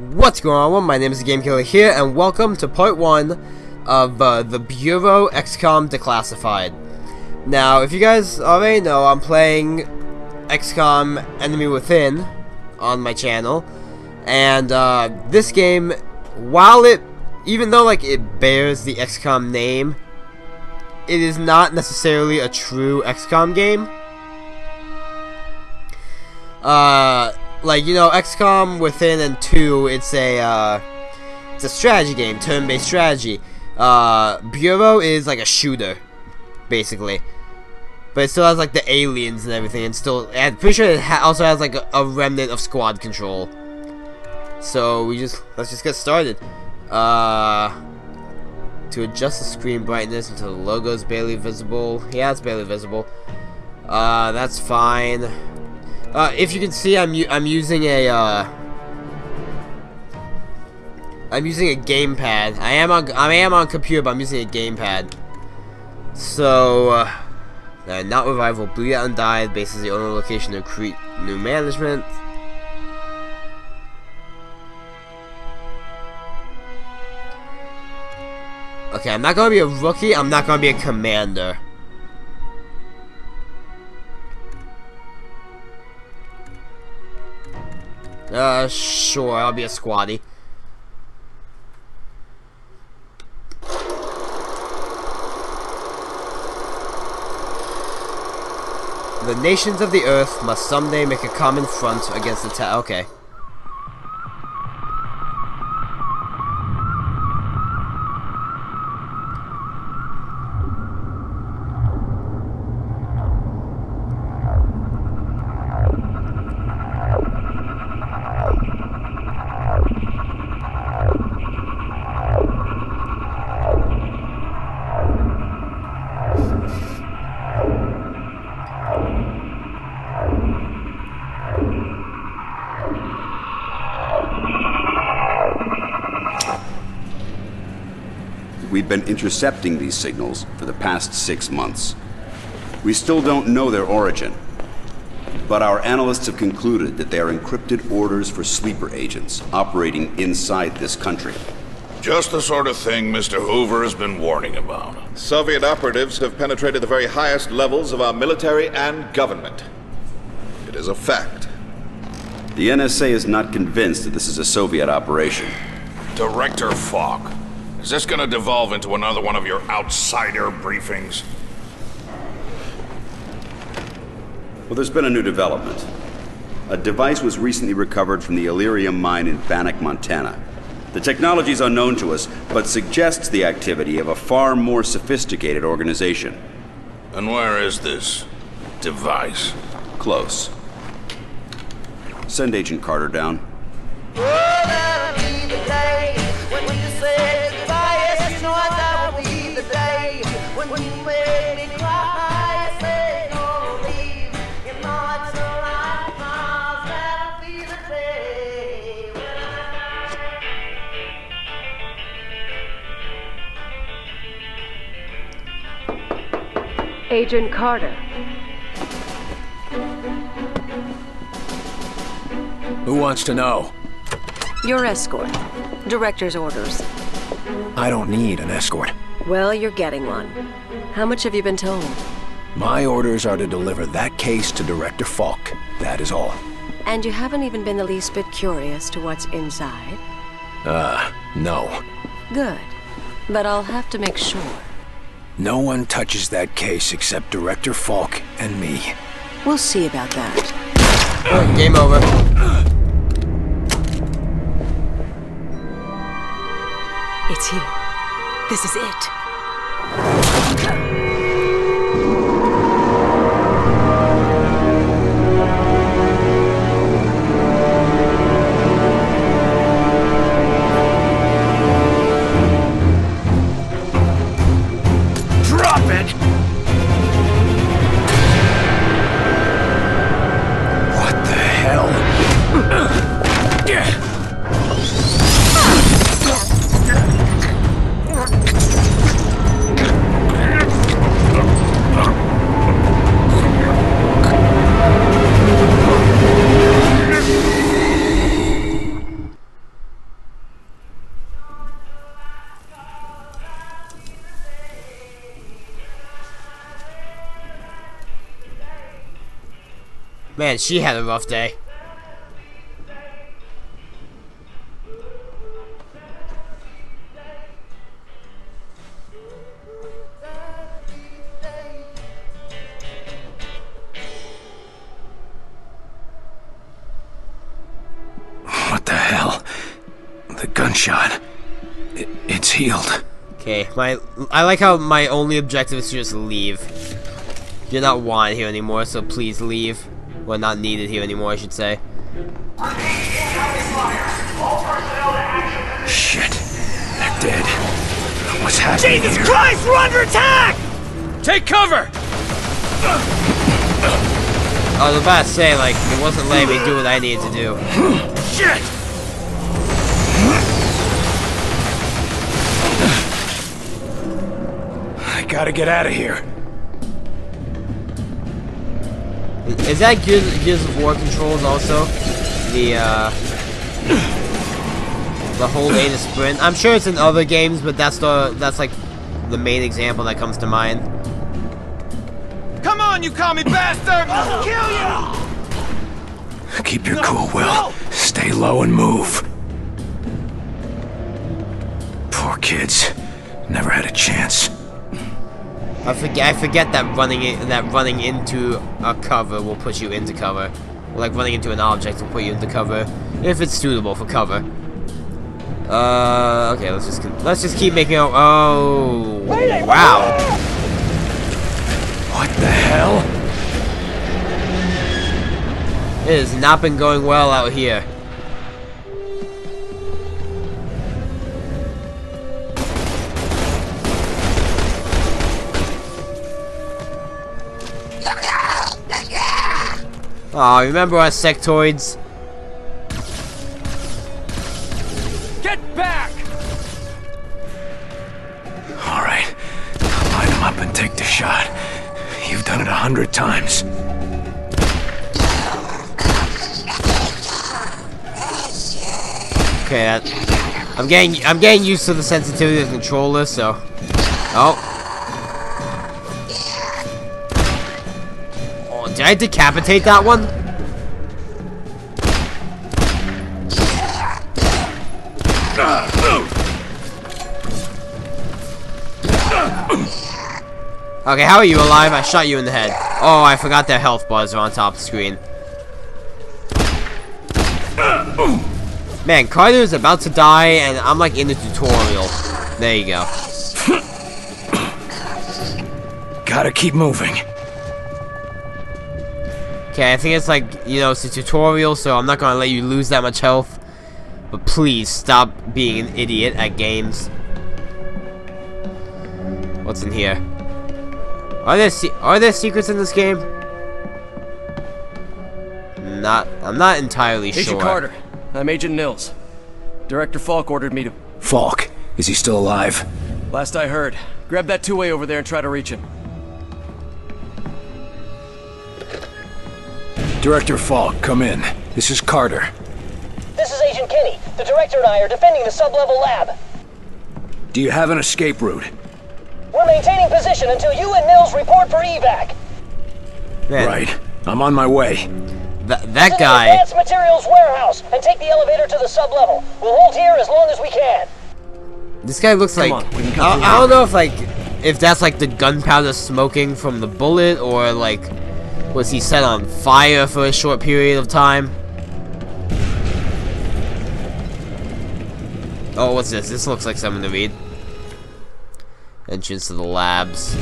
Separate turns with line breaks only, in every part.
What's going on? My name is Game Killa here, and welcome to part one of uh, the Bureau XCOM Declassified. Now, if you guys already know, I'm playing XCOM Enemy Within on my channel, and uh, this game, while it, even though like it bears the XCOM name, it is not necessarily a true XCOM game. Uh, like you know, XCOM Within and Two, it's a uh, it's a strategy game, turn-based strategy. Uh, Bureau is like a shooter, basically, but it still has like the aliens and everything, and still, I'm pretty sure it ha also has like a, a remnant of squad control. So we just let's just get started. Uh, to adjust the screen brightness until the logo is barely visible. Yeah, it's barely visible. Uh, that's fine. Uh, if you can see, I'm I'm using a uh, I'm using a gamepad. I am on I am on computer, but I'm using a gamepad. So, uh, uh, not revival. Blue Undied. Base is the only location to create new management. Okay, I'm not gonna be a rookie. I'm not gonna be a commander. Uh, sure, I'll be a squatty. The nations of the earth must someday make a common front against the ta- okay.
Been intercepting these signals for the past six months. We still don't know their origin, but our analysts have concluded that they are encrypted orders for sleeper agents operating inside this country.
Just the sort of thing Mr. Hoover has been warning about.
Soviet operatives have penetrated the very highest levels of our military and government. It is a fact.
The NSA is not convinced that this is a Soviet operation.
Director Faulke, is this gonna devolve into another one of your outsider briefings?
Well, there's been a new development. A device was recently recovered from the Elerium mine in Bannock, Montana. The technology is unknown to us, but suggests the activity of a far more sophisticated organization.
And where is this device?
Close. Send Agent Carter down.
Agent Carter.
Who wants to know?
Your escort. Director's orders.
I don't need an escort.
Well, you're getting one. How much have you been told?
My orders are to deliver that case to Director Faulke. That is all.
And you haven't even been the least bit curious to what's inside?
Uh, no.
Good. But I'll have to make sure.
No one touches that case except Director Faulke and me.
We'll see about that.
Oh, game over.
It's here. This is it.
Man, she had a rough day.
What the hell? The gunshot. It, it's healed.
Okay, my I like how my only objective is to just leave. You're not wanted here anymore, so please leave. We're not needed here anymore, I should say.
Shit. They're dead. What's happening
Jesus
here?
Christ, we're under attack! Take cover!
I was about to say, like, it wasn't letting me do what I needed to do.
Shit!
I gotta get out of here.
Is that Gears, Gears of War controls also? The, uh... The whole A to sprint? I'm sure it's in other games, but that's the, that's like, the main example that comes to mind.
Come on, you commie bastard! I'll kill you!
Keep your cool, Will. Stay low and move. Poor kids. Never had a chance.
I forget, I forget that running in, that running into a cover will put you into cover. Like running into an object will put you into cover if it's suitable for cover. Uh, okay, let's just let's just keep making. Oh, wow!
What the hell?
It has not been going well out here. Ah, Aw, remember our sectoids?
Get back!
All right. Line them up and take the shot. You've done it a hundred times.
Okay, that, I'm getting I'm getting used to the sensitivity of the controller, so. Oh. I decapitate that one? Okay, how are you alive? I shot you in the head. Oh, I forgot their health bars are on top of the screen. Man, Carter is about to die, and I'm like in the tutorial. There you go.
Gotta keep moving.
Okay, I think it's like, you know, it's a tutorial, so I'm not gonna let you lose that much health. But please stop being an idiot at games. What's in here? Are there se are there secrets in this game? Not, I'm not entirely
Agent
sure.
Carter, I'm Agent Nils. Director Faulke ordered me to.
Faulke, is he still alive?
Last I heard, grab that two-way over there and try to reach him.
Director Faulke, come in. This is Carter.
This is Agent Kinney. The director and I are defending the sub-level lab.
Do you have an escape route?
We're maintaining position until you and Nils report for evac.
Man,
Right. I'm on my way.
That,
Visit
that
the
guy,
Advanced Materials Warehouse and take the elevator to the sub-level. We'll hold here as long as we can.
this guy looks like,
on, we can come
I, I don't know if like, if that's like the gunpowder smoking from the bullet, or like, was he set on fire for a short period of time? Oh, what's this? This looks like something to read. Entrance to the labs.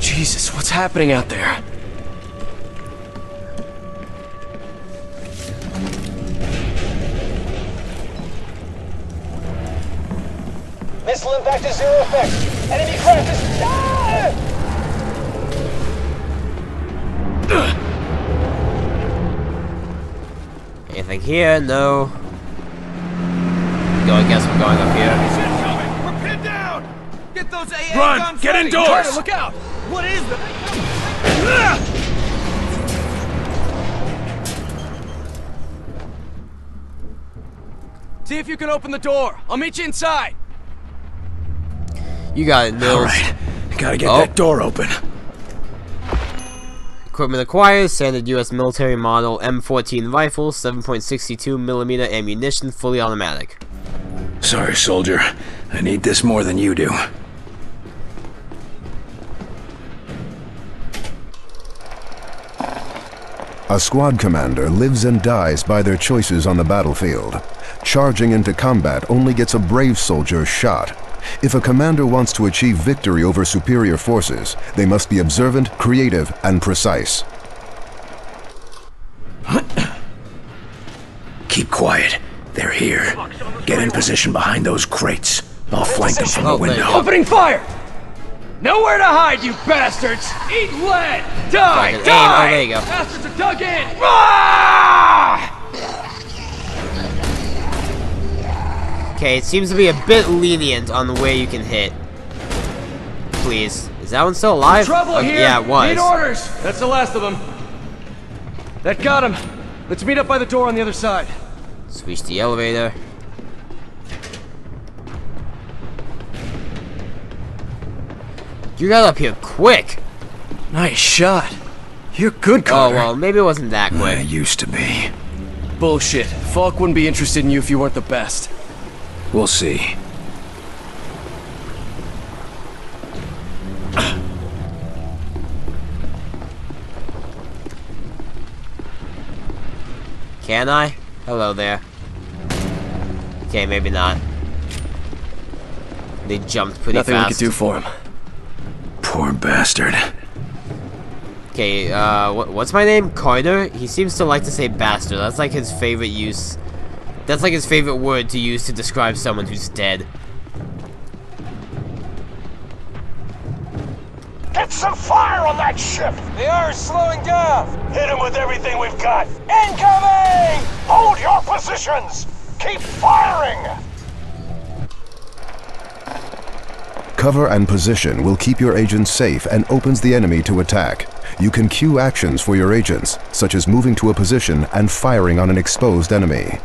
Jesus, what's happening out there?
Missile impact is zero effect. Enemy craft is... Ah!
Anything here? No. Go, I guess we're going up here.
We're pinned down! Get those AA
Run!
guns
Get
ready!
indoors!
Carter, look out! What is that?
See if you can open the door. I'll meet you inside.
You got it, Nils.
All right. Gotta get
Oh.
that door open.
Equipment acquired, standard US military model M14 rifle, 7.62mm ammunition, fully automatic.
Sorry, soldier. I need this more than you do.
A squad commander lives and dies by their choices on the battlefield. Charging into combat only gets a brave soldier shot. If a commander wants to achieve victory over superior forces, they must be observant, creative, and precise.
Keep quiet. They're here. Get in position behind those crates. I'll flank them from the
there you
window.
Opening fire! Nowhere to hide, you bastards! Eat lead! Die!
Fucking aim.
Die!
Oh, there you go.
Bastards are dug in! Ah!
Okay, it seems to be a bit lenient on the way you can hit. Please. Is that one still alive?
Trouble
Okay,
here!
Yeah, it was.
Need orders! That's the last of them. That got him. Let's meet up by the door on the other side.
Switch the elevator. You got up here quick.
Nice shot. You're good,
Oh well, maybe it wasn't that
I
quick.
used to be.
Bullshit. Faulke wouldn't be interested in you if you weren't the best.
We'll see.
Can I? Hello there. Okay, maybe not. They jumped pretty
Nothing
fast.
we could do for him.
Poor bastard.
Okay, uh, what, what's my name? Carter? He seems to like to say bastard. That's like his favorite use. That's like his favorite word to use to describe someone who's dead.
Get some fire on that ship! They are slowing down! Hit them with everything we've got! Incoming! Hold your positions! Keep firing!
Cover and position will keep your agents safe and opens the enemy to attack. You can cue actions for your agents, such as moving to a position and firing on an exposed enemy.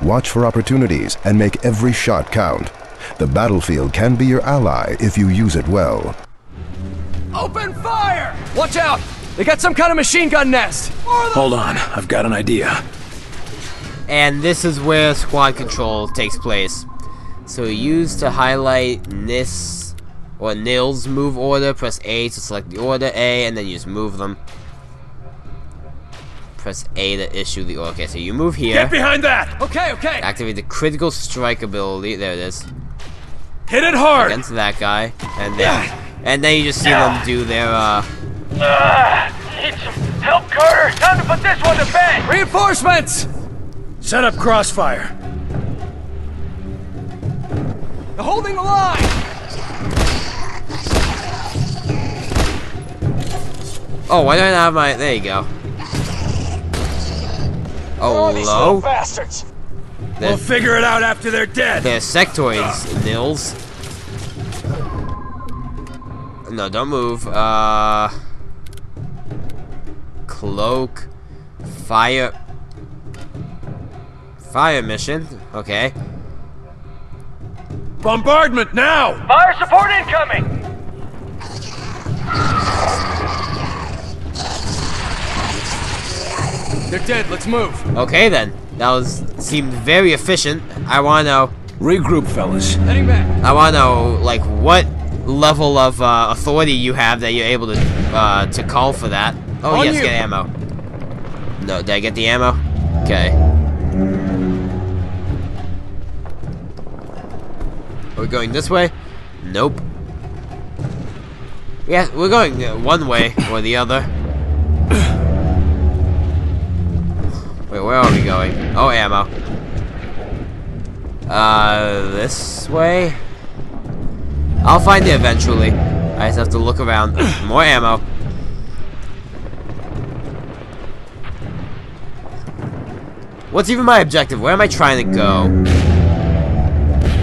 Watch for opportunities and make every shot count. The battlefield can be your ally if you use it well.
Open fire! Watch out! They got some kind of machine gun nest!
Hold on, I've got an idea.
And this is where squad control takes place. So use to highlight NIS or NIL's move order, press A to select the order, A, and then you just move them. Press A to issue the order. Okay, so you move here.
Get behind that!
Okay, okay!
Activate the critical strike ability. There it is.
Hit it hard!
Against that guy. And then and then you just see them do their uh
Need some help, Carter! Time to put this one to bed!
Reinforcements!
Set up crossfire.
They're holding the line!
Oh, why don't I have my there you go. Oh
these little
low.
bastards!
We'll figure it out after they're dead.
They're sectoids, Nils. No, don't move. Uh, cloak, fire, fire mission. Okay.
Bombardment now!
Fire support incoming!
They're dead, let's move.
Okay then. That was seemed very efficient. I want to know.
Regroup, fellas.
Heading back.
I want to know like what level of uh, authority you have that you're able to uh, to call for that. Oh
On
yes,
you.
get ammo. No, did I get the ammo? Okay. Are we going this way? Nope. Yeah, we're going uh, one way or the other. Wait, where are we going? Oh, ammo. Uh, this way? I'll find it eventually. I just have to look around. More ammo. What's even my objective? Where am I trying to go?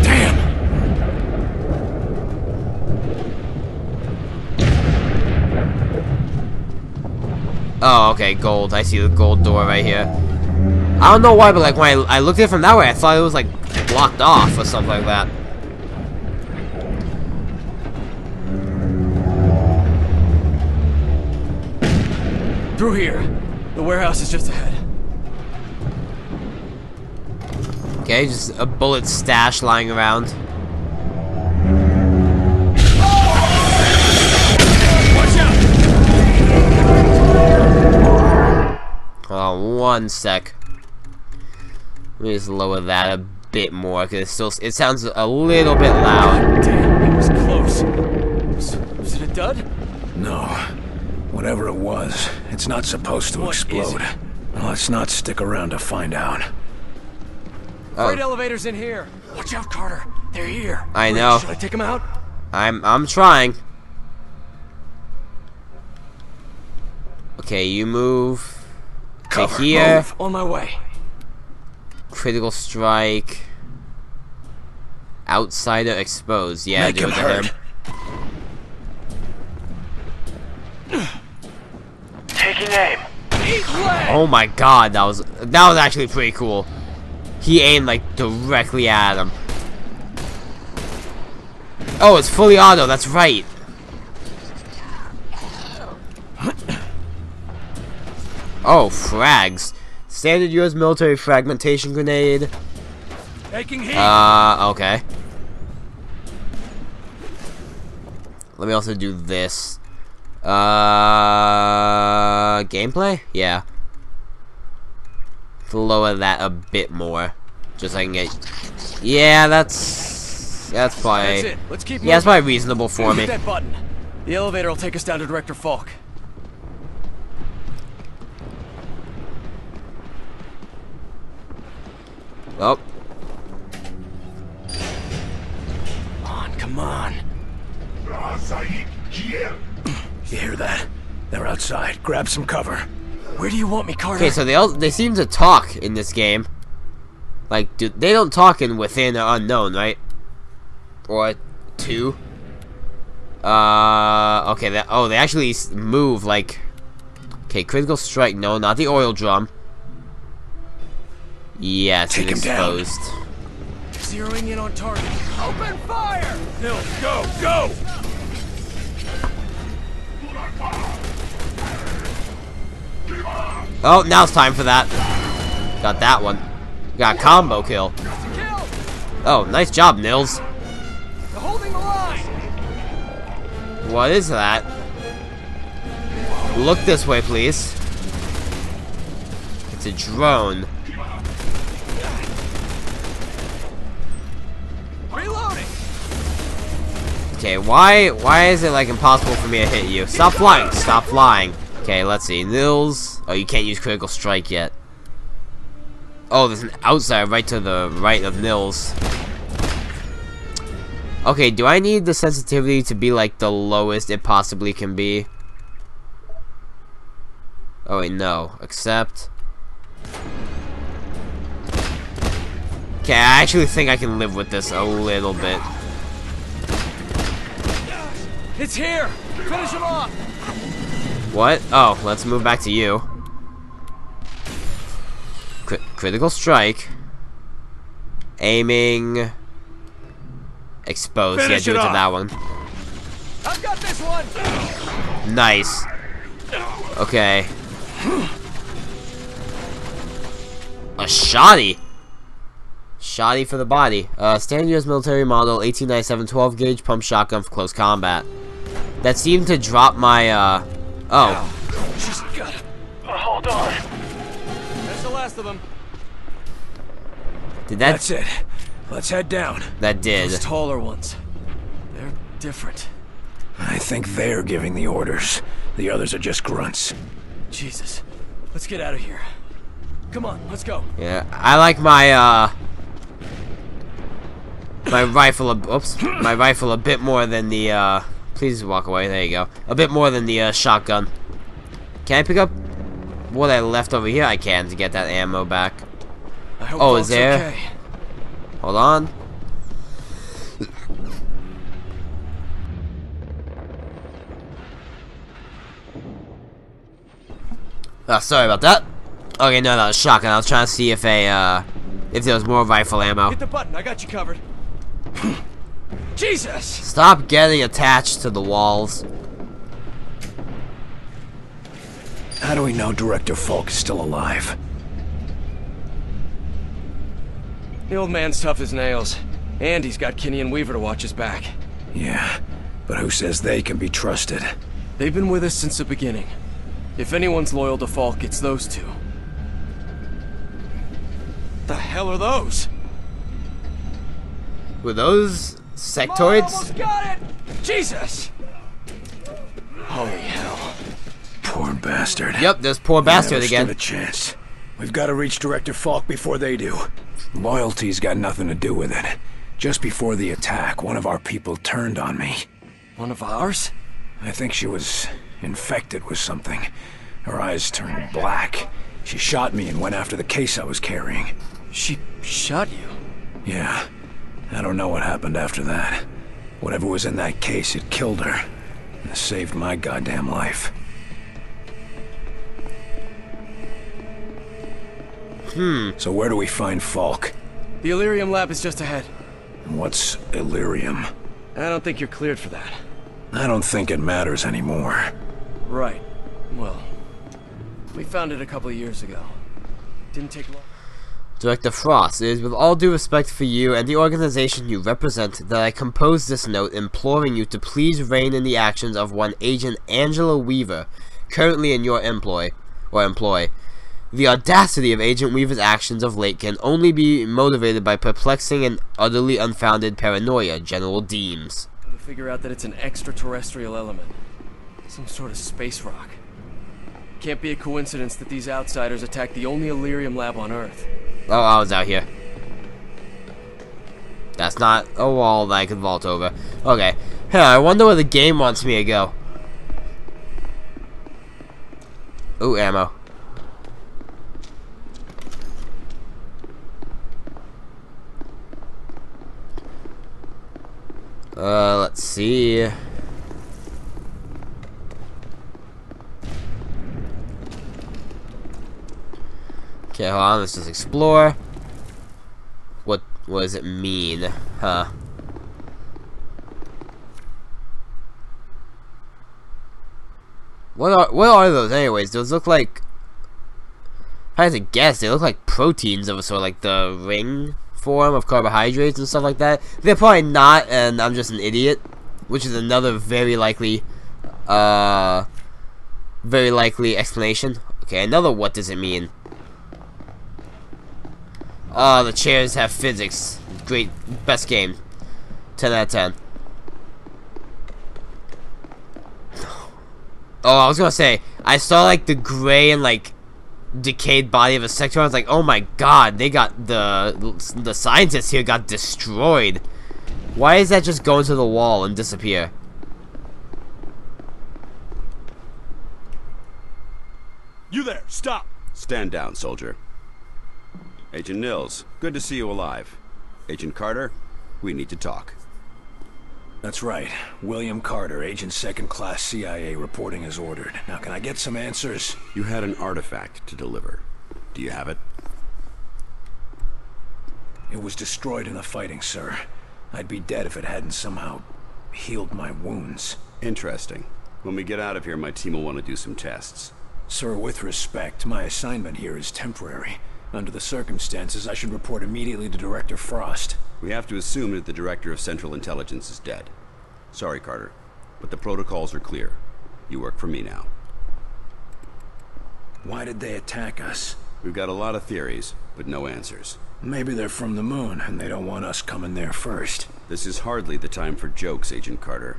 Damn!
Oh, okay, gold. I see the gold door right here. I don't know why, but like when I, I looked at it from that way, I thought it was like blocked off or something like that.
Through here. The warehouse is just ahead.
Okay, just a bullet stash lying around.
Watch out!
Hold on one sec. Let me just lower that a bit more, because it still it sounds a little bit loud.
Oh, damn, it was close. Was, was it a dud?
No. Whatever it was, it's not supposed to
What is
explode.
it?
Well, let's not stick around to find out. Oh.
Freight elevator's in here. Watch out, Carter. They're here.
I
Wait,
know.
Should I take them out?
I'm I'm trying. Okay, you move to
Cover.
here.
Move. On my way.
Critical strike. Outsider exposed. Yeah,
Make
do
him
it to
hurt.
him.
Taking aim.
Oh my god, that was that was actually pretty cool. He aimed like directly at him. Oh, it's fully auto. That's right. Oh, frags. Standard U.S. military fragmentation grenade.
Taking heat.
Uh, okay. Let me also do this. Uh, gameplay? Yeah. Lower that a bit more. Just so I can get... Yeah, that's... That's probably...
That's it. Let's keep
Yeah, that's probably reasonable for me.
Hit that button. The elevator will take us down to Director Faulke.
Oh,
Come on, come on.
You hear that? They're outside. Grab some cover.
Where do you want me, Carter?
Okay, so they all they seem to talk in this game. Like, do, they don't talk in Within or Unknown, right? Or two. Uh, okay. That oh, they actually move like. Okay, critical strike. No, not the oil drum. Yes,
Take
it's
him down.
exposed.
Zeroing in on target. Open fire!
Nils, go, go!
Oh, now it's time for that. Got that one. Got a combo kill.
Kill!
Oh, nice job, Nils.
They're holding the line!
What is that? Look this way, please. It's a drone.
Reloading!
Okay, why why is it like impossible for me to hit you? Stop flying! Stop flying! Okay, let's see. Nils. Oh, you can't use critical strike yet. Oh, there's an outside right to the right of Nils. Okay, do I need the sensitivity to be like the lowest it possibly can be? Oh wait, no. Accept. Okay, I actually think I can live with this a little bit.
It's here! Finish him off!
What? Oh, let's move back to you. Cri critical strike. Aiming. Exposed.
Finish
yeah, do
it
it to that one.
I've got this one!
Nice. Okay. A shoddy. Shoddy for the body. Uh, standard US military model, 1897 12 gauge pump shotgun for close combat. That seemed to drop my, uh... Oh.
Just got it.
Hold on.
That's the last of them.
Did that...
That's it. Let's head down.
That did.
Those taller ones. They're different.
I think they're giving the orders. The others are just grunts.
Jesus. Let's get out of here. Come on, let's go.
Yeah, I like my, uh... My rifle, a, oops, my rifle a bit more than the, uh... Please walk away, there you go. A bit more than the, uh, shotgun. Can I pick up what I left over here? I can, to get that ammo back.
I hope
Oh, is there?
okay.
Hold on. Oh, sorry about that. Okay, no, that was shotgun. I was trying to see if a, uh, if there was more rifle ammo.
Hit the button, I got you covered. Jesus!
Stop getting attached to the walls.
How do we know Director Faulke is still alive?
The old man's tough as nails. And he's got Kinney and Weaver to watch his back.
Yeah, but who says they can be trusted?
They've been with us since the beginning. If anyone's loyal to Faulke, it's those two. The hell are those?
Were those sectoids?
Almost got it! Jesus! Holy hell.
Poor bastard.
Yep, this poor
They
bastard
never
again.
Stood a chance. We've got to reach Director Faulke before they do. Loyalty's got nothing to do with it. Just before the attack, one of our people turned on me.
One of ours?
I think she was infected with something. Her eyes turned black. She shot me and went after the case I was carrying.
She shot you?
Yeah. I don't know what happened after that. Whatever was in that case, it killed her. And it saved my goddamn life.
Hmm.
So where do we find Faulke?
The Elerium lab is just ahead.
And what's Elerium?
I don't think you're cleared for that.
I don't think it matters anymore.
Right. Well, we found it a couple of years ago. Didn't take long.
Director Frost, it is with all due respect for you and the organization you represent that I compose this note imploring you to please rein in the actions of one Agent Angela Weaver, currently in your employ, or employ. The audacity of Agent Weaver's actions of late can only be motivated by perplexing and utterly unfounded paranoia, General Deems.
To figure out that it's an extraterrestrial element. Some sort of space rock. Can't be a coincidence that these outsiders attacked the only Elerium lab on Earth.
Oh, I was out here. That's not a wall that I could vault over. Okay. Hey, I wonder where the game wants me to go. Ooh, ammo. Uh, let's see. Okay, hold on, let's just explore. What, what does it mean? Huh. What are, what are those anyways? Those look like... I have to guess, they look like proteins of a sort, like the ring form of carbohydrates and stuff like that. They're probably not, and I'm just an idiot. Which is another very likely, uh, very likely explanation. Okay, another what does it mean? Oh, the chairs have physics. Great, best game. 10 out of 10. Oh, I was gonna say, I saw like the gray and like decayed body of a sector. I was like, oh my god, they got the the scientists here got destroyed. Why is that just go into the wall and disappear?
You there, stop!
Stand down, soldier. Agent Nils, good to see you alive. Agent Carter, we need to talk.
That's right. William Carter, Agent Second Class CIA, reporting as ordered. Now, can I get some answers?
You had an artifact to deliver. Do you have it?
It was destroyed in the fighting, sir. I'd be dead if it hadn't somehow healed my wounds.
Interesting. When we get out of here, my team will want to do some tests.
Sir, with respect, my assignment here is temporary. Under the circumstances, I should report immediately to Director Frost.
We have to assume that the Director of Central Intelligence is dead. Sorry, Carter, but the protocols are clear. You work for me now.
Why did they attack us?
We've got a lot of theories, but no answers.
Maybe they're from the moon, and they don't want us coming there first.
This is hardly the time for jokes, Agent Carter.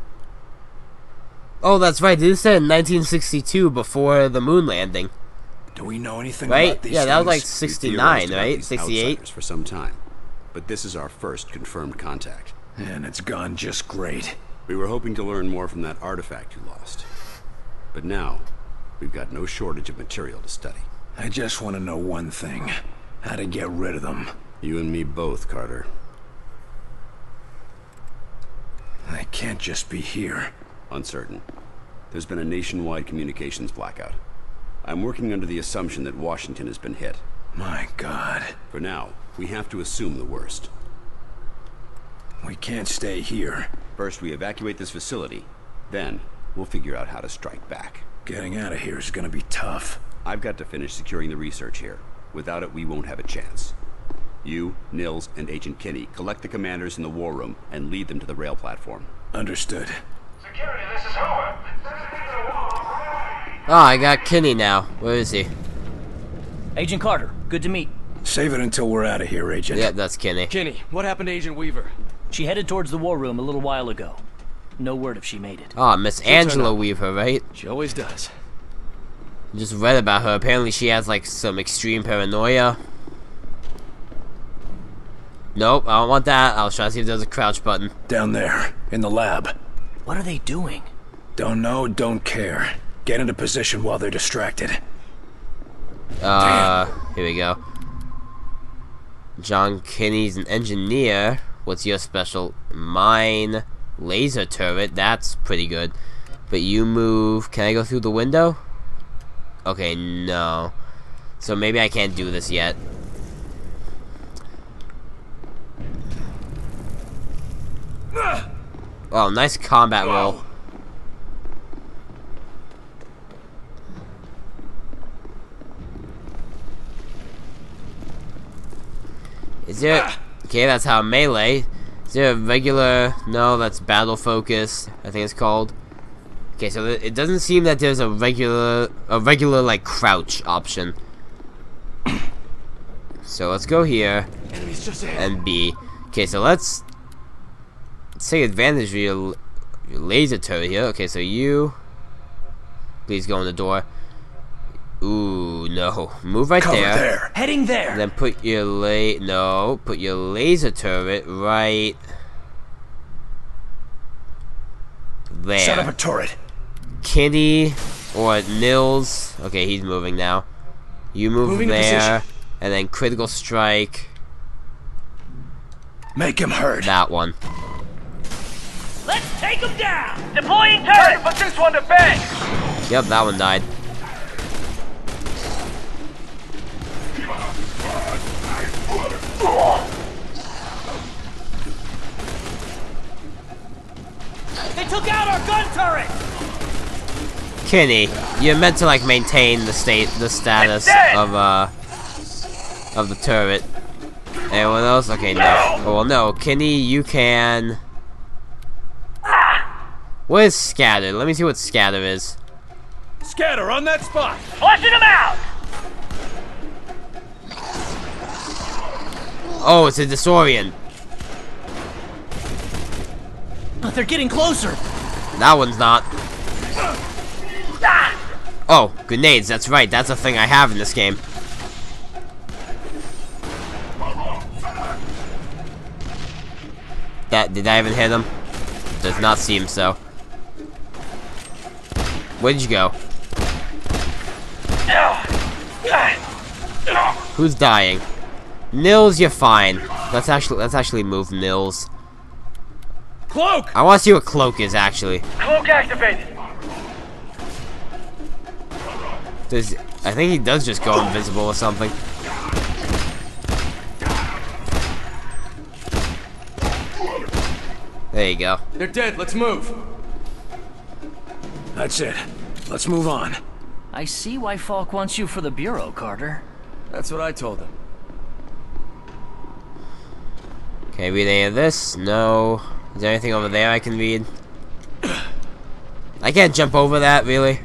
Oh, that's right. This said in 1962 before the moon landing.
Do we know anything
Right?
about these
Yeah, that was like 69, right? 68?
For some time. But this is our first confirmed contact.
And it's gone just great.
We were hoping to learn more from that artifact you lost. But now, we've got no shortage of material to study.
I just want to know one thing. How to get rid of them.
You and me both, Carter.
I can't just be here.
Uncertain. There's been a nationwide communications blackout. I'm working under the assumption that Washington has been hit.
My god.
For now, we have to assume the worst.
We can't stay here.
First, we evacuate this facility. Then, we'll figure out how to strike back.
Getting out of here is gonna be tough.
I've got to finish securing the research here. Without it, we won't have a chance. You, Nils, and Agent Kinney collect the commanders in the war room and lead them to the rail platform.
Understood.
Security, this is Hoover.
Oh, I got Kinney now. Where is he?
Agent Carter, good to meet.
Save it until we're out of here, Agent.
Yep, that's Kinney.
Kinney, what happened to Agent Weaver?
She headed towards the war room a little while ago. No word if she made it.
Oh, Miss
turn
Angela. Weaver, right?
She always does.
Just read about her. Apparently she has like some extreme paranoia. Nope, I don't want that. I'll try to see if there's a crouch button.
Down there, in the lab.
What are they doing?
Don't know, don't care. Get into position while they're distracted.
Uh, here we go. John Kinney's an engineer. What's your special? Mine laser turret. That's pretty good. But you move. Can I go through the window? Okay, no. So maybe I can't do this yet. Oh, nice combat roll. Is there... Ah. Okay, that's how melee. Is there a regular... No, that's battle focus. I think it's called. Okay, so it doesn't seem that there's a regular... A regular, like, crouch option. so let's go here.
Enemies just ahead.
And B. Okay, so let's... Let's take advantage of your, your laser turret here. Okay, so you... Please go in the door. Ooh, no. Move right
Cover
there.
there.
Heading there!
Then put your la- no, put your laser turret right there.
Set up a turret.
Kitty or Nils. Okay, he's moving now. You move
Moving
there, and then critical strike
Make him hurt.
that one.
Let's take him down!
Deploying turret! Put this one to bed!
Yep, that one died.
They took out our gun turret!
Kinney, you're meant to like maintain the state, the status of uh of the turret. Anyone else? Okay, no. Oh, well, no. Kinney, you can. What is scatter? Let me see what scatter is.
Scatter on that spot! Flushing them out!
Oh, it's a disorient.
But they're getting closer!
That one's not. Oh, grenades. That's right. That's a thing I have in this game. That did I even hit him? Does not seem so. Where'd you go? Who's dying? Nils, you're fine. Let's actually let's actually move Nils.
Cloak!
I want to see what cloak is actually.
Cloak activated!
Does I think he does just go invisible or something. There you go.
They're dead. Let's move.
That's it. Let's move on.
I see why Faulke wants you for the Bureau, Carter.
That's what I told him.
Can I read any of this? No. Is there anything over there I can read? I can't jump over that, really.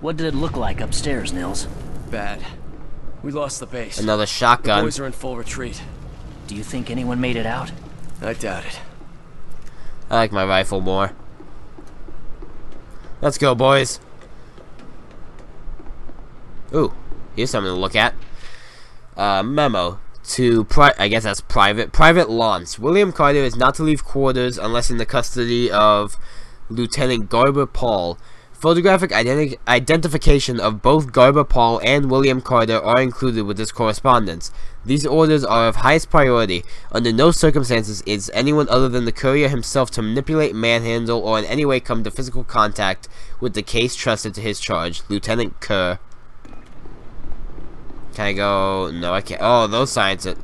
What did it look like upstairs, Nils?
Bad. We lost the base.
Another shotgun.
The
shotgun.
boys are in full retreat.
Do you think anyone made it out?
I doubt it.
I like my rifle more. Let's go, boys. Ooh, here's something to look at. Uh, memo to I guess that's private. Private Lance. William Carter is not to leave quarters unless in the custody of Lieutenant Garber Paul. Photographic identi- identification of both Garber Paul and William Carter are included with this correspondence. These orders are of highest priority. Under no circumstances is anyone other than the courier himself to manipulate, manhandle, or in any way come to physical contact with the case trusted to his charge. Lieutenant Kerr. Can I go? No, I can't. Oh, those scientists.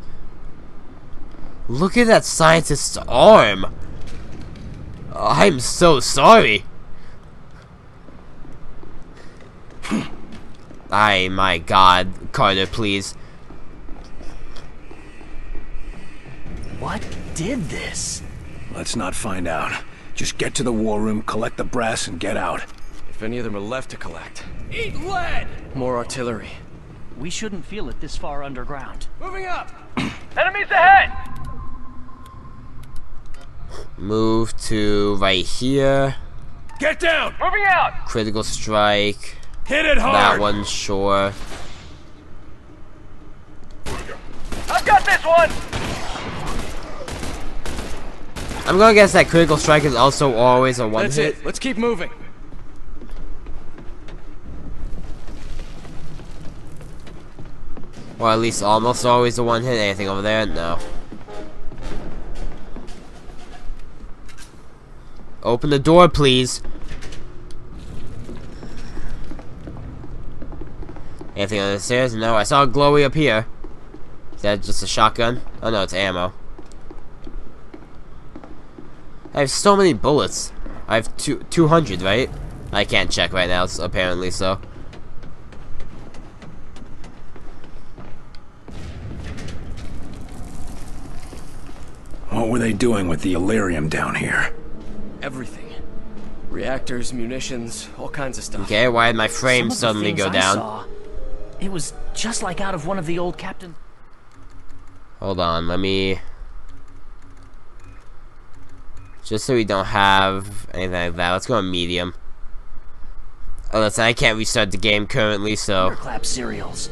Look at that scientist's arm. Oh, I'm so sorry. I, my god. Carter, please.
What did this?
Let's not find out. Just get to the war room, collect the brass, and get out.
If any of them are left to collect.
Eat lead!
More artillery.
We shouldn't feel it this far underground.
Moving up! Enemies ahead!
Move to right here.
Get down! Moving out!
Critical strike.
Hit it hard!
That one, sure.
I've got this one!
I'm gonna guess that critical strike is also always a one
That's
hit.
it. Let's keep moving.
Or at least almost always a one hit. Anything over there? No. Open the door, please. Anything on the stairs? No, I saw a glowy up here. Is that just a shotgun? Oh no, it's ammo. I have so many bullets. I have two, 200, right? I can't check right now, apparently so.
What were they doing with the Elerium down here?
Everything. Reactors, munitions, all kinds of stuff.
Okay, why did my frame
Some of the
suddenly
things
go
I
down?
saw, it was just like out of one of the old Captain.
Hold on, let me... Just so we don't have anything like that, let's go on medium. Oh, listen, I can't restart the game currently, so...
Clap cereals.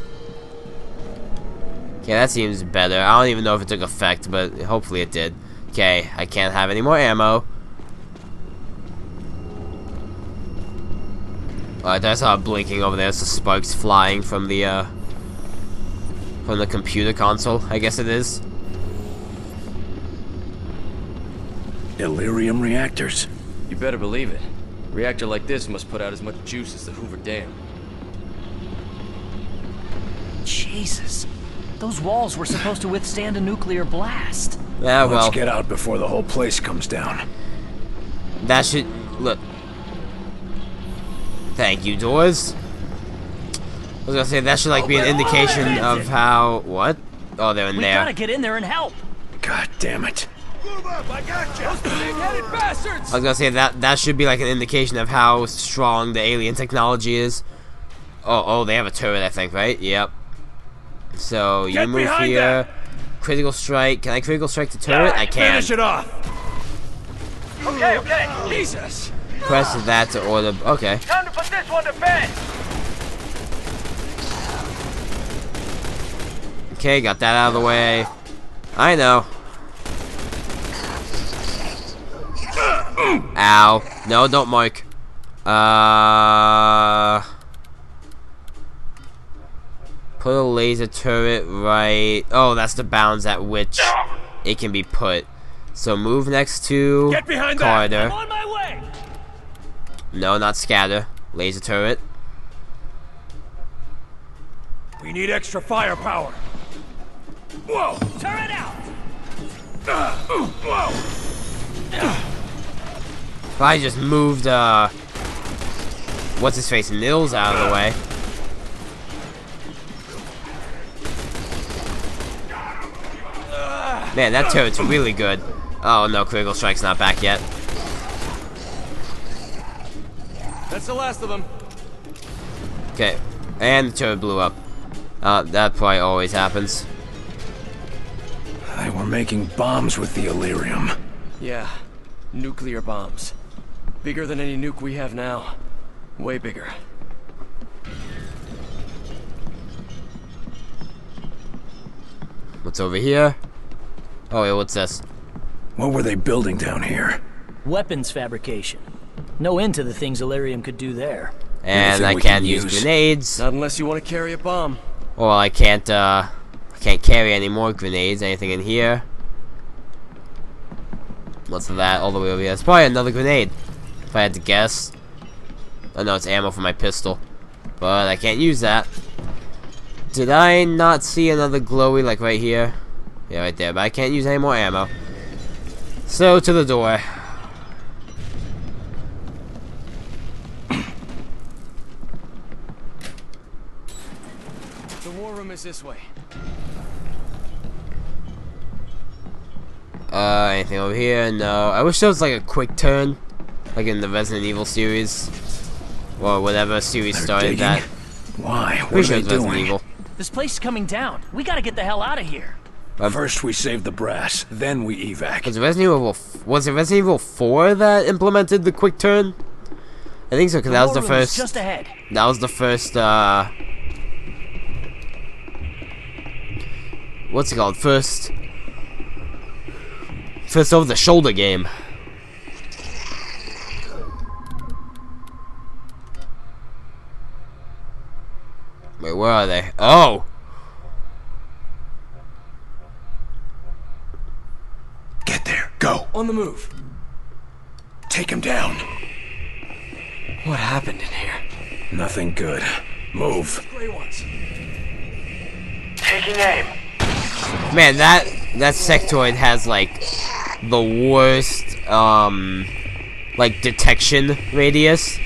Okay, that seems better. I don't even know if it took effect, but hopefully it did. Okay, I can't have any more ammo. Alright, I saw it blinking over there. It's the sparks flying from the, uh... From the computer console, I guess it is.
Elerium reactors.
You better believe it. Reactor like this must put out as much juice as the Hoover Dam.
Jesus. Those walls were supposed to withstand a nuclear blast.
Yeah, well...
Let's get out before the whole place comes down.
That should... Look. Thank you, doors. I was gonna say, that should, like, be an indication of how... What? Oh, they're in
We
there.
gotta get in there and help.
God damn it.
Up, I got you! Those big-headed bastards!
I was gonna say, that that should be, like, an indication of how strong the alien technology is. Oh, oh, they have a turret, I think, right? Yep. So, you move here.
that!
Critical strike. Can I critical strike the turret? I can.
Finish it off! Okay, okay. Jesus!
Press that to order... Okay.
Time to put this one to bed!
Okay, got that out of the way. I know. Ow. No, don't mark. Uh... Put a laser turret right... Oh, that's the bounds at which it can be put. So move next to
Get behind that!
Carter.
On my way!
No, not scatter. Laser turret.
We need extra firepower. Whoa! Turret out! Whoa!
If I just moved, uh... What's his face? Nils out of the way. Man, that turret's really good. Oh no, critical strike's not back yet.
That's the last of them.
Okay, and the turret blew up. Uh, that probably always happens.
They were making bombs with the Elerium.
Yeah. Nuclear bombs. Bigger than any nuke we have now. Way bigger.
What's over here? Oh, yeah, what's this?
What were they building down here?
Weapons fabrication. No end to the things Elerium could do there.
And
Anything
I can't
can
use
use?
grenades.
Not unless you want to carry a bomb.
Well, I can't, uh... I can't carry any more grenades. Anything in here? What's that all the way over here? It's probably another grenade. If I had to guess. Oh no, it's ammo for my pistol. But I can't use that. Did I not see another glowy like right here? Yeah, right there. But I can't use any more ammo. So, to the door.
The war room is this way.
Uh, anything over here? No. I wish there was like a quick turn, like in the Resident Evil series, or whatever series They're started
digging?
that.
Why? What are they doing?
This place is coming down. We gotta get the hell out of here.
Um,
First we save the brass, then we evac.
Was it Resident Evil? f- Was it Resident Evil 4 that implemented the quick turn? I think so, because that was the
war room is
first.
just ahead.
That was the first. uh... What's it called? First. First over the shoulder game. Wait, where are they? Oh!
Get there. Go.
On the move.
Take him down.
What happened in here?
Nothing good. Move.
Gray ones.
Taking aim.
Man, that that sectoid has like the worst um like detection radius.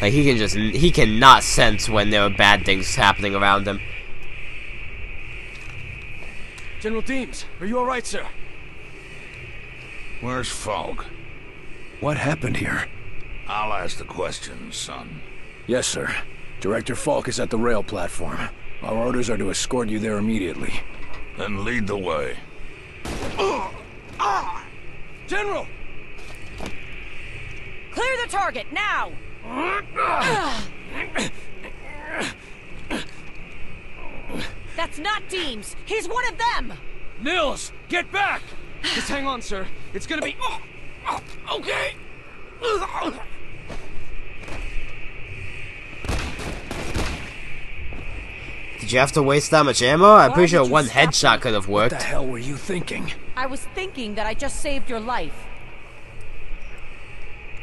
Like he can just he cannot sense when there are bad things happening around him.
General Deems, are you alright, sir?
Where's Faulke?
What happened here?
I'll ask the questions, son.
Yes, sir. Director Faulke is at the rail platform. Our orders are to escort you there immediately.
Then lead the way.
ah General!
Clear the target, now! That's not Deems! He's one of them!
Nils, get back! Just hang on, sir. It's gonna be... Oh, oh okay!
Did you have to waste that much ammo? I'm pretty sure one headshot could have worked.
What the hell were you thinking?
I was thinking that I just saved your life.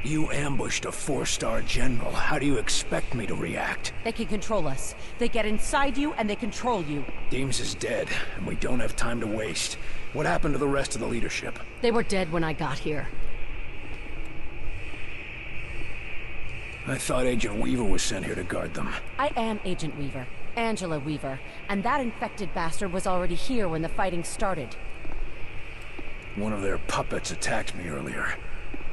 You ambushed a four-star general. How do you expect me to react?
They can control us. They get inside you and they control you.
Deems is dead, and we don't have time to waste. What happened to the rest of the leadership?
They were dead when I got here.
I thought Agent Weaver was sent here to guard them.
I am Agent Weaver, Angela Weaver, and that infected bastard was already here when the fighting started.
One of their puppets attacked me earlier.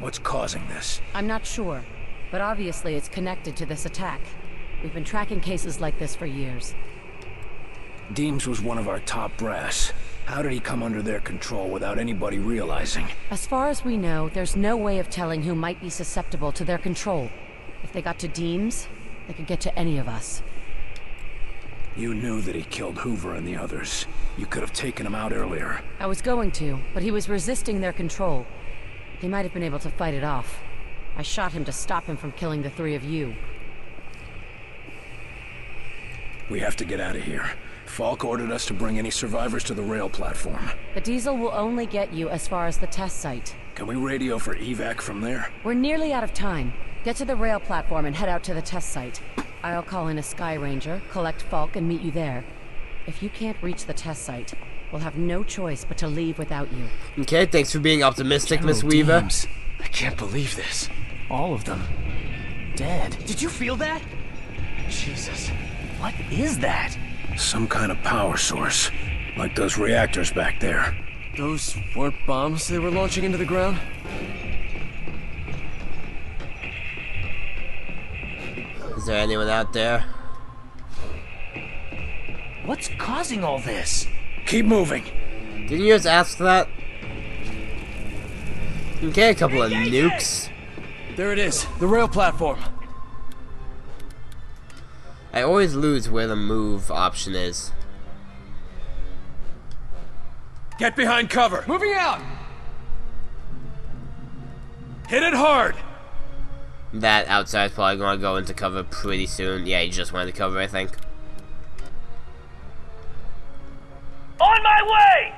What's causing this?
I'm not sure, but obviously it's connected to this attack. We've been tracking cases like this for years.
Deems was one of our top brass. How did he come under their control without anybody realizing?
As far as we know, there's no way of telling who might be susceptible to their control. If they got to Deems, they could get to any of us.
You knew that he killed Hoover and the others. You could have taken him out earlier.
I was going to, but he was resisting their control. He might have been able to fight it off. I shot him to stop him from killing the three of you.
We have to get out of here. Faulke ordered us to bring any survivors to the rail platform.
The diesel will only get you as far as the test site.
Can we radio for evac from there?
We're nearly out of time. Get to the rail platform and head out to the test site. I'll call in a Sky Ranger, collect Faulke, and meet you there. If you can't reach the test site, we'll have no choice but to leave without you.
Okay, thanks for being optimistic, Miss
General
Weaver.
Deems. I can't believe this. All of them. Dead. Did you feel that? Jesus.
What is that?
Some kind of power source. Like those reactors back there.
Those weren't bombs they were launching into the ground?
Is there anyone out there?
What's causing all this?
Keep moving.
Didn't you just ask that? Okay, a couple of nukes.
There it is. The rail platform.
I always lose where the move option is.
Get behind cover. Moving out. Hit it hard.
That outside's probably gonna go into cover pretty soon. Yeah, he just went into cover, I think.
On my way!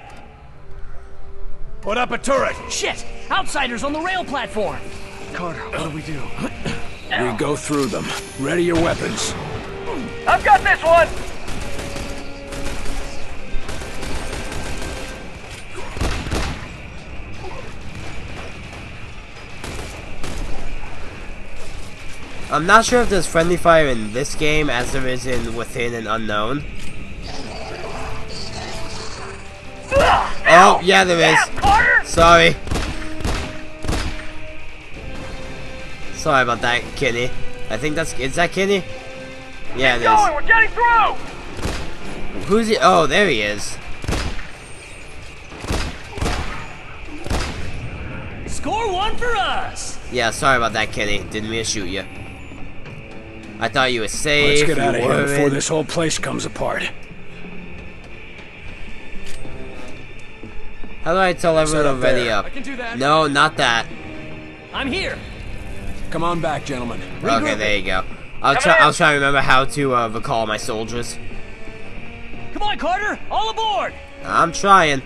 Put up a turret.
Shit! Outsiders on the rail platform!
Carter, what do we do?
We go through them. Ready your weapons.
I've got this one!
I'm not sure if there's friendly fire in this game as there is in Within and Unknown. Oh, yeah, there is. Sorry. Sorry about that, Kinney. I think that's is that Kinney? Yeah, it
Going, we're getting through!
Who's he? Oh, there he is.
Score one for us!
Yeah, sorry about that, Kinney. Didn't mean to shoot you. I thought you were safe.
Let's get out of here before this whole place comes apart.
How do I tell everyone I'm ready
there.
up?
I can do that.
No, not that.
I'm here.
Come on back, gentlemen.
Okay, there you go. I'll try. I'll try to remember how to uh, recall my soldiers.
Come on, Carter, all aboard!
I'm trying.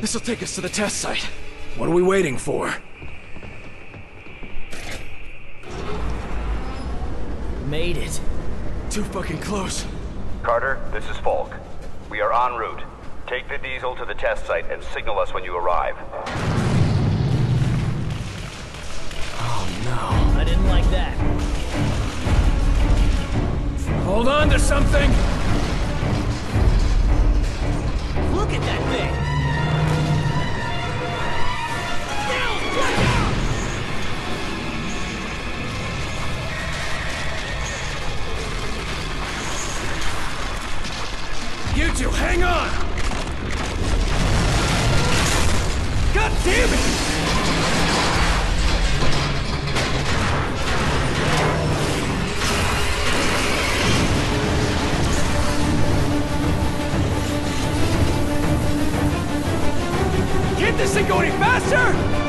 This'll take us to the test site.
What are we waiting for?
Made it.
Too fucking close.
Carter, this is Faulke. We are en route. Take the diesel to the test site and signal us when you arrive. Oh no.
I didn't like that.
Hold on to something!
Look at that thing!
You two, hang on!
God damn it! Can't this thing go any faster?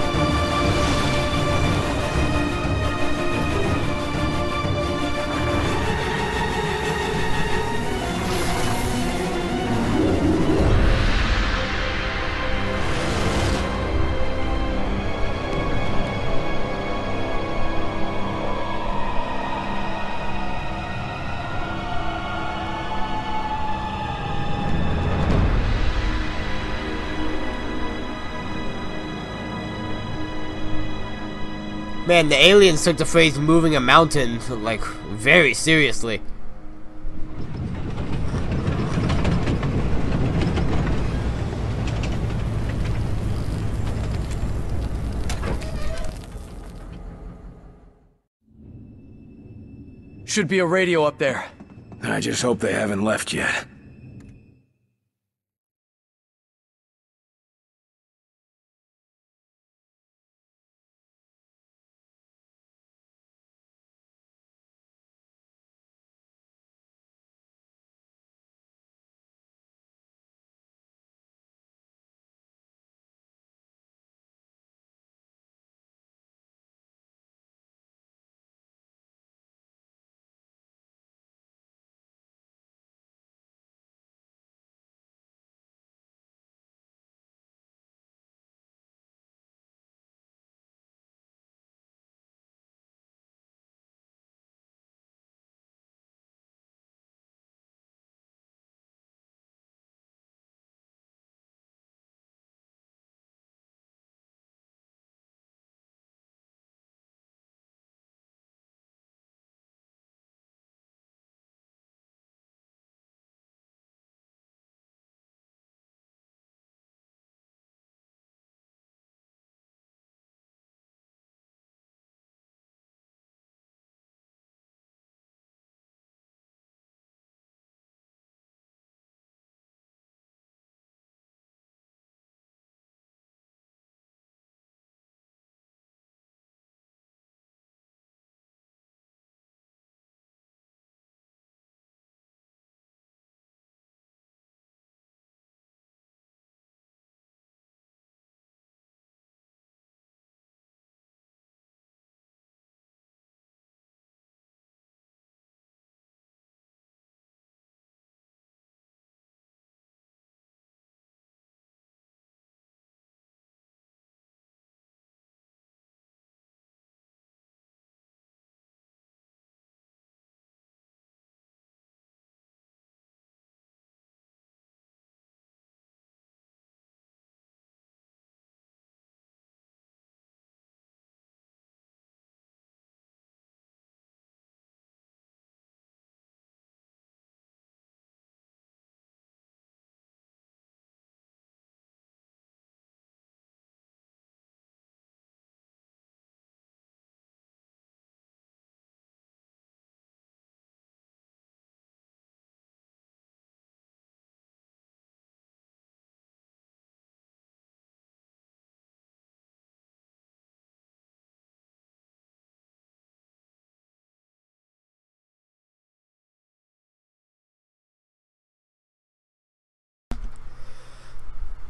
Man, the aliens took the phrase "moving a mountain" like very seriously.
Should be a radio up there.
I just hope they haven't left yet.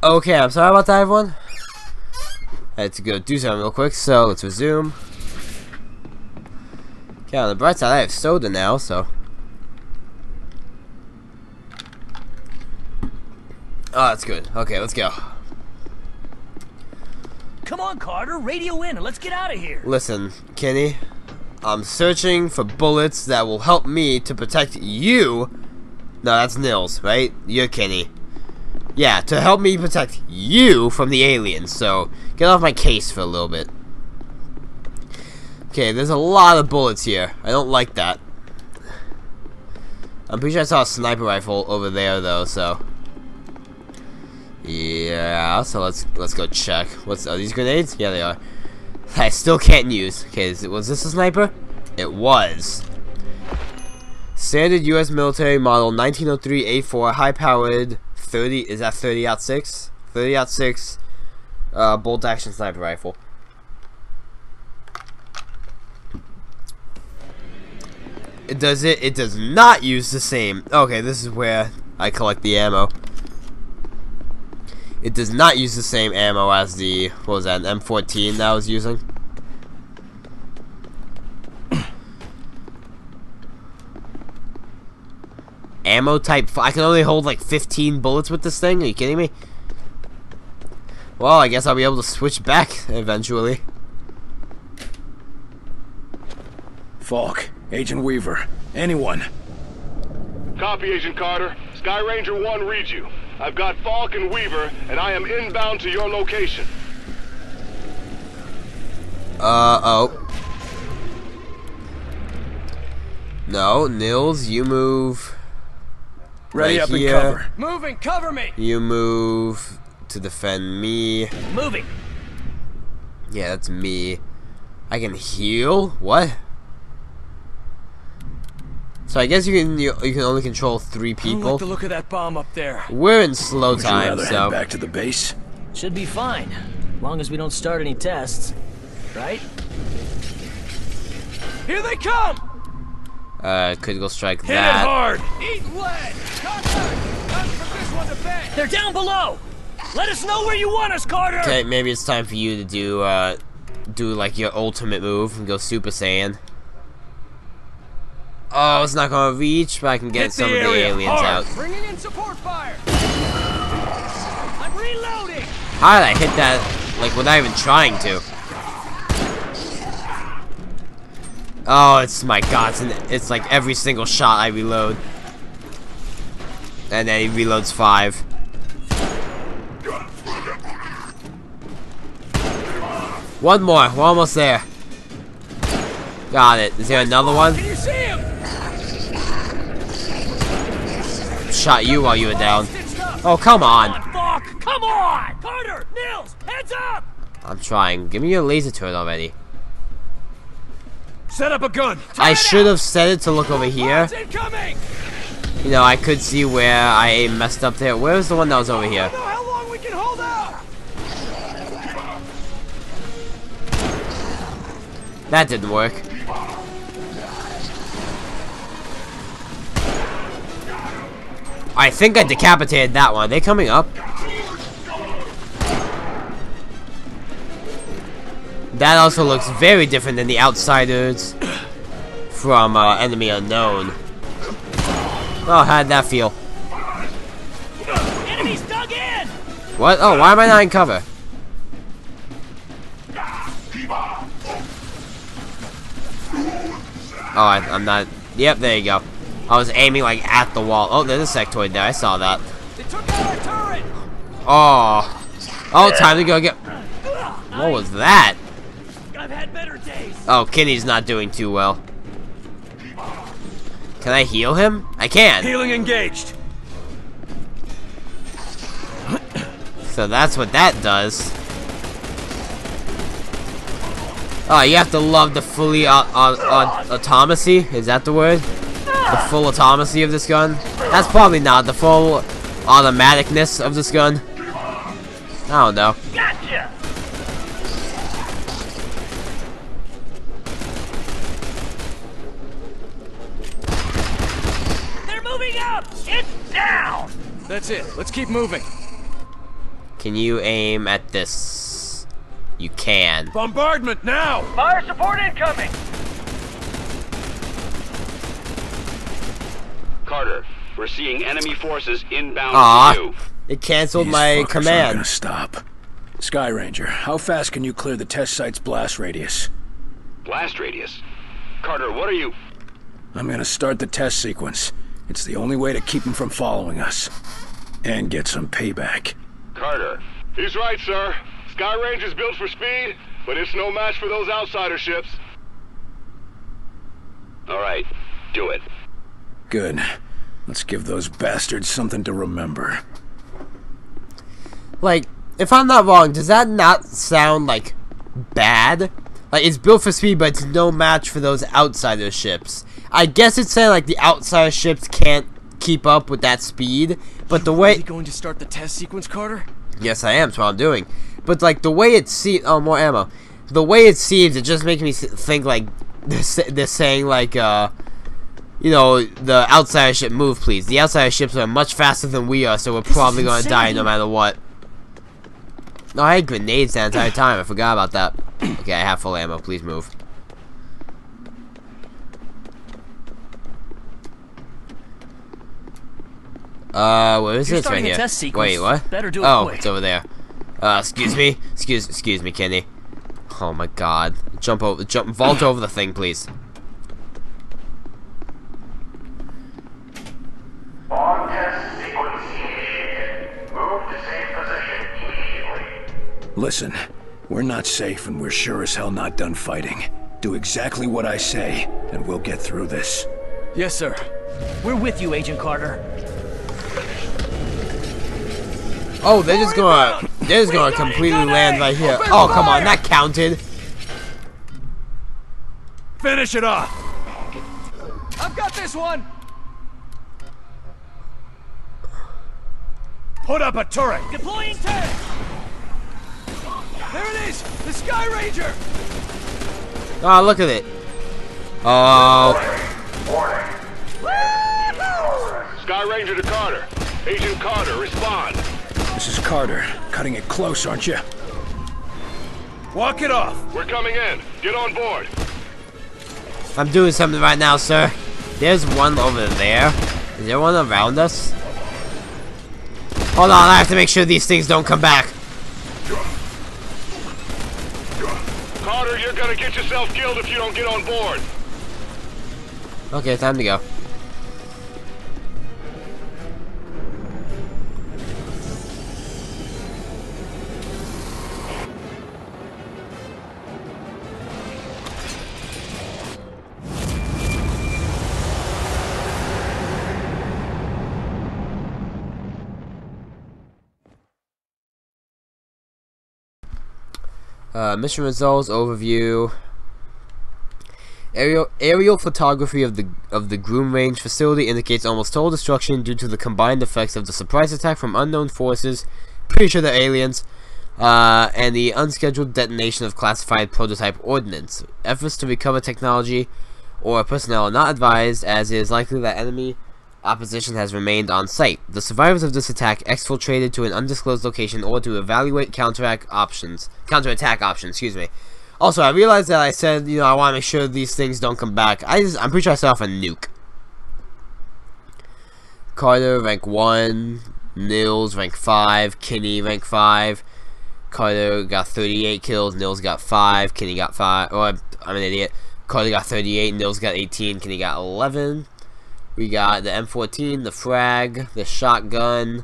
Okay, I'm sorry about that, everyone. I had to go do something real quick, so let's resume. Okay, on the bright side, I have soda now, so. Oh, that's good. Okay, let's go.
Come on, Carter, radio in and let's get out of here.
Listen, Kinney, I'm searching for bullets that will help me to protect you. No, that's Nils, right? You're Kinney. Yeah, to help me protect you from the aliens, so get off my case for a little bit. Okay, there's a lot of bullets here. I don't like that. I'm pretty sure I saw a sniper rifle over there though, so yeah, so let's let's go check. What's are these grenades? Yeah, they are. I still can't use. Okay, is was this a sniper? It was. Standard U.S. military model 1903 A4 high-powered 30. Is that 30 out six? 30 out six. Uh, bolt action sniper rifle. It does it. It does not use the same. Okay, this is where I collect the ammo. It does not use the same ammo as the, what was that, an M14 that I was using. Ammo type, I can only hold like 15 bullets with this thing? Are you kidding me? Well, I guess I'll be able to switch back eventually.
Faulke, Agent Weaver, anyone.
Copy, Agent Carter. Sky Ranger 1 reads you. I've got Faulke and Weaver, and I am inbound to your location.
Uh oh. No, Nils, you move.
Ready
right
up
here.
and cover.
Moving, cover me.
You move to defend me.
Moving.
Yeah, that's me. I can heal? What? So I guess you can you, you can only control three people.
I don't
people.
like the look of that bomb up there.
We're in slow
Would you
time,
rather
so
head back to the base?
Should be fine. As long as we don't start any tests. Right?
Here they come!
Uh critical strike
Hit
that.
it hard! Eat lead! Contact! Time for this one to bed!
They're down below! Let us know where you want us, Carter!
Okay, maybe it's time for you to do uh do like your ultimate move and go Super Saiyan. Oh, it's not gonna reach, but I can get
Hit
some
the
of the aliens
hard.
out.
Bringing in support fire! I'm reloading!
How did I hit that like without even trying to? Oh, it's my god, it's, an, it's like every single shot I reload. And then he reloads five. One more, we're almost there. Got it. Is there another one?
You see him?
Shot you while you were down. Oh, come on.
Come on! Carter! Nils! Heads up!
I'm trying. Give me your laser turret already.
Set up a gun!
I should have set it to look over here. You know, I could see where I messed up there. Where was the one that was over here?
I don't know how long we can hold out!
That didn't work. I think I decapitated that one. Are they coming up? That also looks very different than the outsiders from uh, Enemy Unknown. Oh, how'd that feel?
Enemies dug in!
What? Oh, why am I not in cover? Oh, I, I'm not. Yep, there you go. I was aiming like at the wall. Oh, there's a sectoid there. I saw that.
They took out our turret!
Oh. Oh, time to go get. What was that?
I've had better days!
Oh, Kinney's not doing too well. Can I heal him? I can.
Healing engaged!
So that's what that does. Oh, you have to love the fully uh, uh, uh, automacy. Is that the word? The full automacy of this gun? That's probably not the full automaticness of this gun. I don't know.
Gotcha! They're moving up! It's down!
That's it. Let's keep moving.
Can you aim at this? You can.
Bombardment now!
Fire support incoming!
Carter, we're seeing enemy forces inbound
Aw,
to you.
it canceled
These
my
fuckers aren't
command.
gonna stop. Sky Ranger, how fast can you clear the test site's blast radius?
Blast radius. Carter, what are you...
I'm gonna start the test sequence. It's the only way to keep them from following us. And get some payback.
Carter.
He's right, sir. Sky Range is built for speed, but it's no match for those outsider ships.
All right, do it.
Good. Let's give those bastards something to remember.
Like, if I'm not wrong, does that not sound like bad? Like it's built for speed, but it's no match for those outsider ships. I guess it's saying like the outsider ships can't keep up with that speed, but the way
Really going to start the test sequence, Carter?
Yes, I am. That's what I'm doing. But like the way it seems, oh, more ammo. The way it seems, it just makes me think like they're, they're saying like, uh, you know, the outsider ship move, please. The outsider ships are much faster than we are, so we're probably gonna die no matter what. No, I had grenades the entire time. I forgot about that. Okay, I have full ammo. Please move. Uh, where is
You're
this right here?
test sequence.
Wait, what?
Better do it
oh,
quick.
it's over there. Uh, excuse me, excuse, excuse me, Kinney. Oh my God! Jump over, the jump, vault over the thing, please.
Bomb test sequence initiated. Move to safe position immediately.
Listen, we're not safe and we're sure as hell not done fighting. Do exactly what I say, and we'll get through this.
Yes, sir.
We're with you, Agent Carter.
Oh, they're just gonna, they're just gonna completely land right here. Oh, come on, that counted.
Finish it off!
I've got this one!
Put up a turret!
Deploying turret!
There it is! The Sky Ranger!
Oh, look at it. Oh,
Sky Ranger to Carter. Agent Carter, respond.
This is Carter. Cutting it close, aren't you? Walk it off!
We're coming in. Get on board.
I'm doing something right now, sir. There's one over there. Is there one around us? Hold on, I have to make sure these things don't come back.
Carter, you're gonna get yourself killed if you don't get on board.
Okay, time to go. Uh, mission results overview. Aerial aerial photography of the of the Groom Range facility indicates almost total destruction due to the combined effects of the surprise attack from unknown forces, pretty sure they're aliens, uh, and the unscheduled detonation of classified prototype ordnance. Efforts to recover technology or personnel are not advised, as it is likely that enemy opposition has remained on site. The survivors of this attack exfiltrated to an undisclosed location or to evaluate counterattack options, counterattack options. Excuse me. Also, I realized that I said, you know, I want to make sure these things don't come back. I just, I'm pretty sure I set off a nuke. Carter, rank 1. Nils, rank 5. Kinney, rank 5. Carter got 38 kills. Nils got 5. Kinney got 5. Oh, I'm, I'm an idiot. Carter got 38. Nils got 18. Kinney got 11. We got the M14, the frag, the shotgun,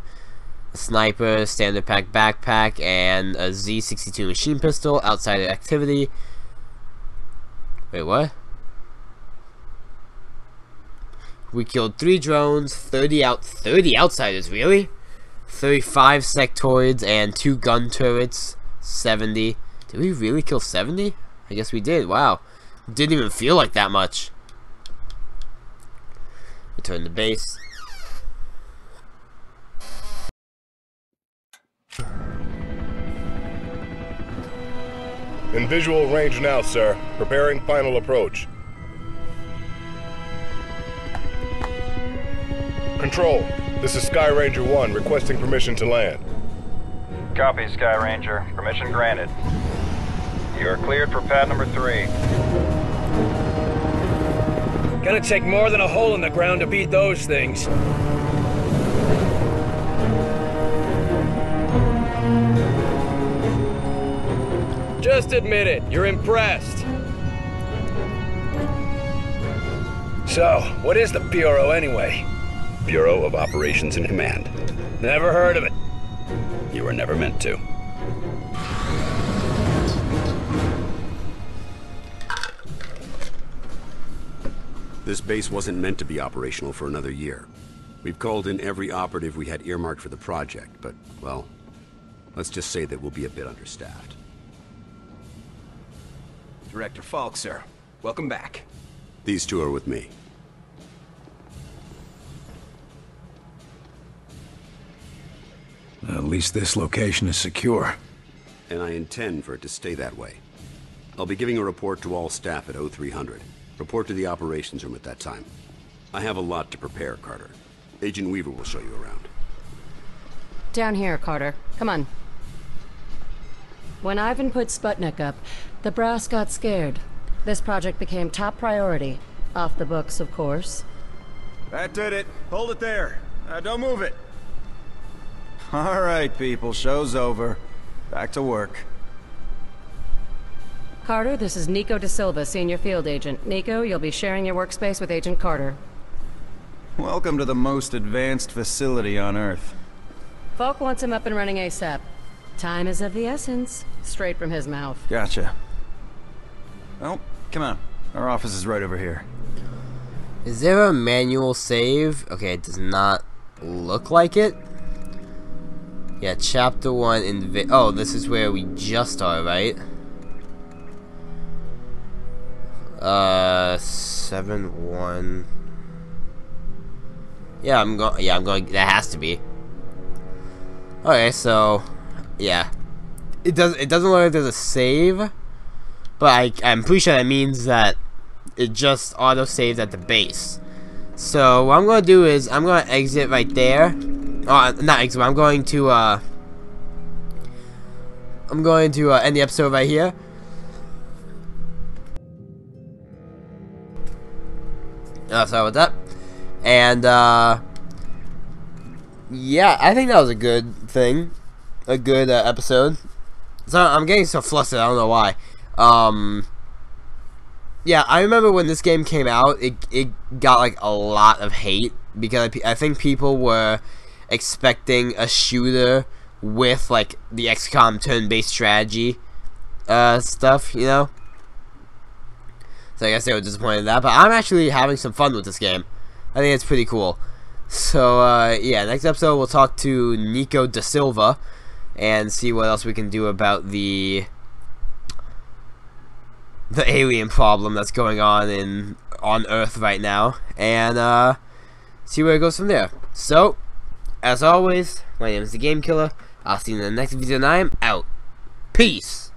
a sniper, standard pack backpack, and a Z62 machine pistol, outside activity. Wait, what? We killed three drones, 30 out 30 outsiders, really? 35 sectoids and two gun turrets, 70. Did we really kill 70? I guess we did. Wow. Didn't even feel like that much. Return to base.
In visual range now, sir. Preparing final approach. Control, this is Sky Ranger 1 requesting permission to land.
Copy, Sky Ranger. Permission granted. You are cleared for pad number three.
Gonna take more than a hole in the ground to beat those things. Just admit it, you're impressed. So, what is the Bureau anyway?
Bureau of Operations and Command.
Never heard of it.
You were never meant to. This base wasn't meant to be operational for another year. We've called in every operative we had earmarked for the project, but, well, let's just say that we'll be a bit understaffed.
Director Faulke, sir. Welcome back.
These two are with me.
At least this location is secure.
And I intend for it to stay that way. I'll be giving a report to all staff at 0300. Report to the operations room at that time. I have a lot to prepare, Carter. Agent Weaver will show you around.
Down here, Carter. Come on. When Ivan put Sputnik up, the brass got scared. This project became top priority. Off the books, of course.
That did it. Hold it there. Uh, don't move it. All right, people. Show's over. Back to work.
Carter, this is Nico De Silva, Senior Field Agent. Nico, you'll be sharing your workspace with Agent Carter.
Welcome to the most advanced facility on Earth.
Faulke wants him up and running ASAP. Time is of the essence. Straight from his mouth.
Gotcha. Well, come on. Our office is right over here.
Is there a manual save? Okay, it does not look like it. Yeah, chapter 1 in... Oh, this is where we just are, right? Uh, 7, 1... Yeah, I'm going... Yeah, I'm going... That has to be. Okay, so... Yeah. It, does, it doesn't look like there's a save. But I, I'm pretty sure that means that it just auto-saves at the base. So, what I'm to do is, I'm to exit right there. Oh, not exit, I'm going to, uh... I'm going to uh, end the episode right here. Oh, sorry about that. And, uh... Yeah, I think that was a good thing. A good uh, episode. So, I'm getting so flustered, I don't know why. Um... Yeah, I remember when this game came out, it, it got, like, a lot of hate. Because I, I think people were expecting a shooter with like the XCOM turn-based strategy uh, stuff, you know. So I guess they were disappointed in that, but I'm actually having some fun with this game. I think it's pretty cool. So uh, yeah, next episode we'll talk to Nico Da Silva and see what else we can do about the the alien problem that's going on in on Earth right now, and uh, see where it goes from there. So, as always, my name is the Game Killa. I'll see you in the next video and I am out. Peace!